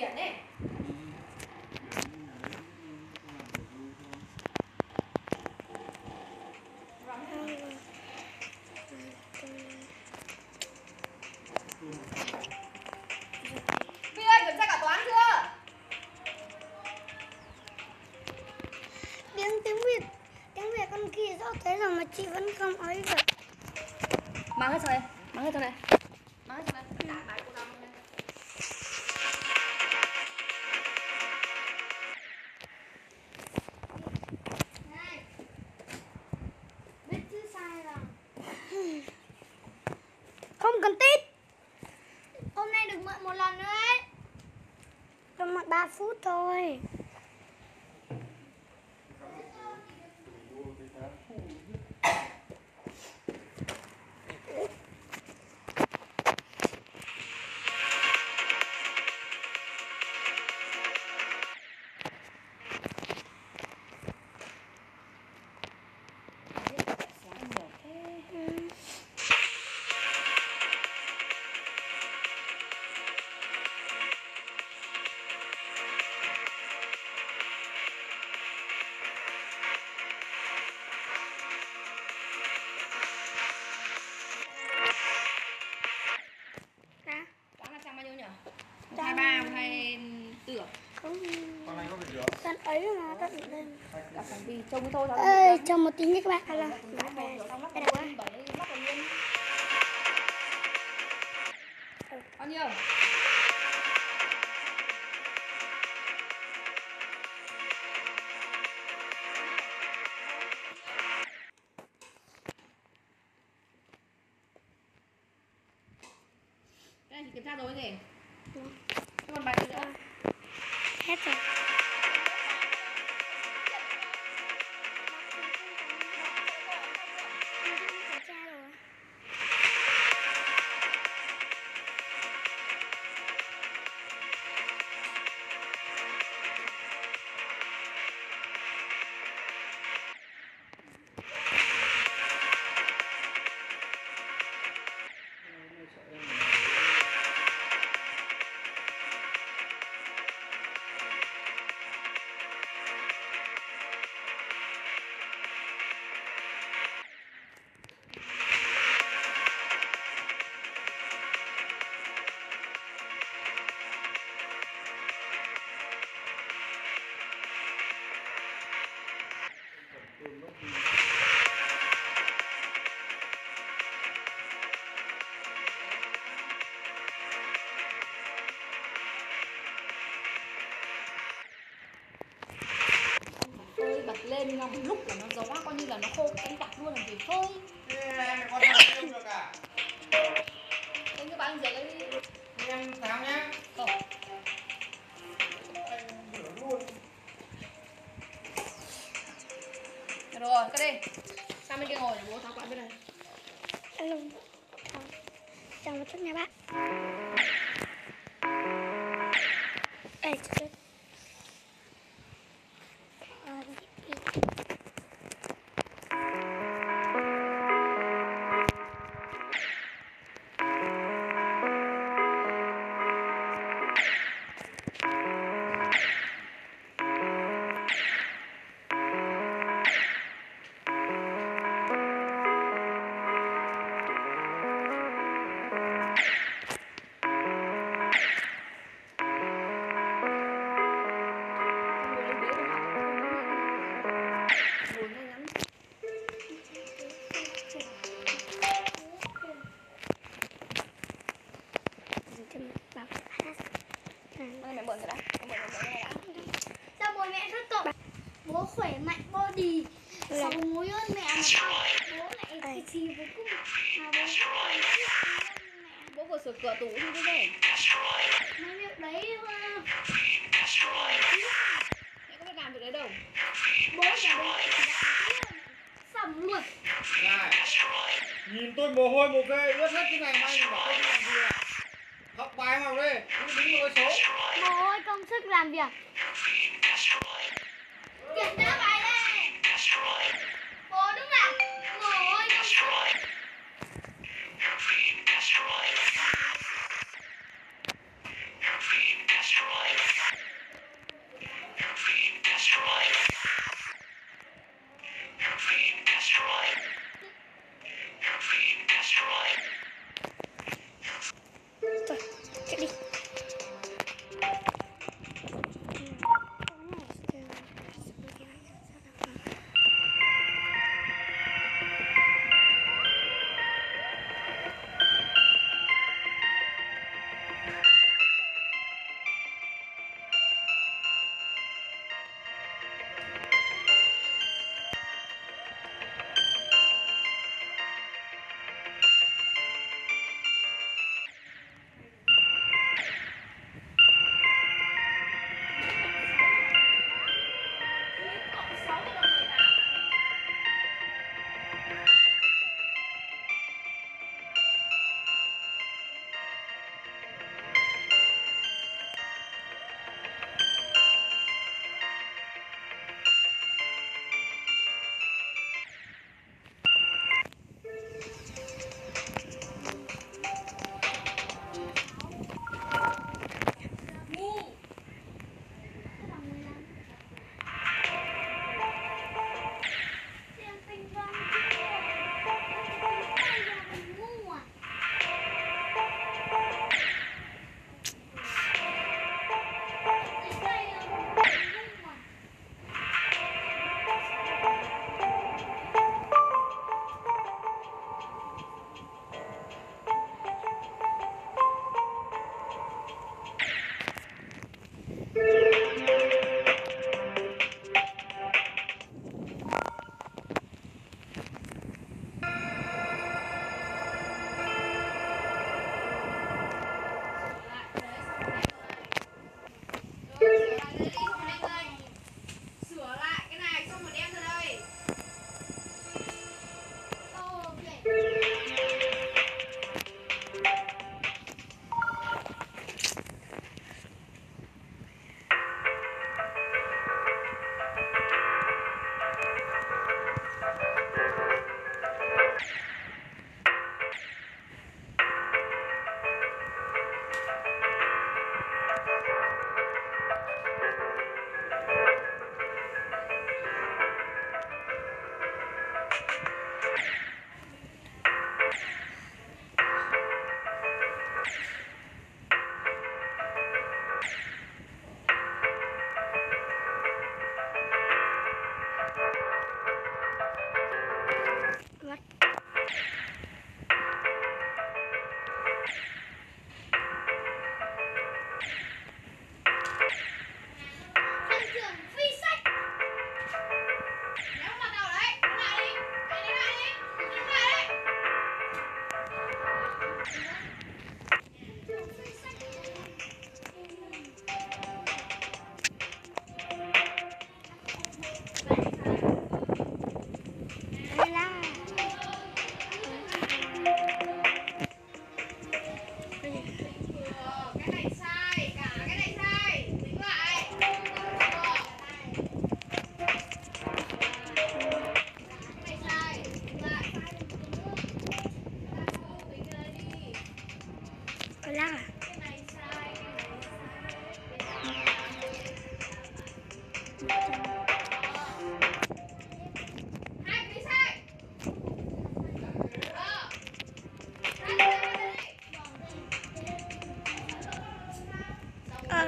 biển ấy. Phi ơi kiểm tra cả toán chưa? Tiếng tiếng việt tiếng việt con kia rõ thế rồi mà chị vẫn không ấy được mang hết sang đây mang hết sang đây mang hết sang đây trông thôi ơi cho một tí nhé các bạn. Alo lắp cái Lên lúc là nó gió vừa sửa cửa tủ thế này Mấy việc đấy mà Mẹ có biết làm việc đấy đâu Bố nhà đạo Sầm luôn Này. Nhìn tôi mồ hôi mồ kê ướt hết cái này mà anh bảo tôi đi làm gì à? Học bài vào đây, cứ đứng ngồi số. Bố ơi công sức làm việc Kiểm tra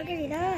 cái gì đó.